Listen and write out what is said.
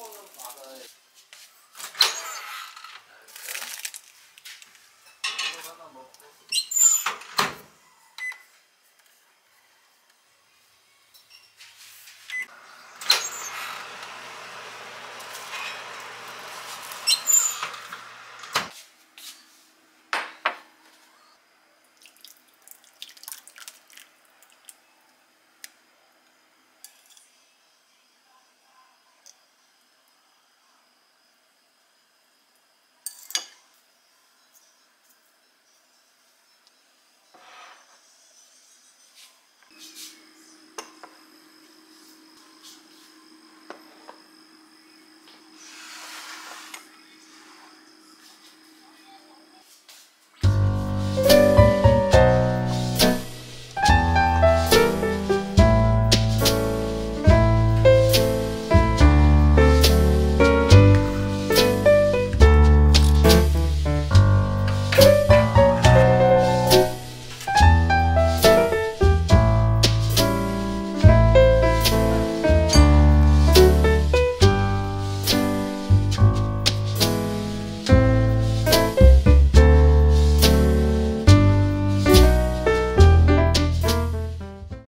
我那啥的。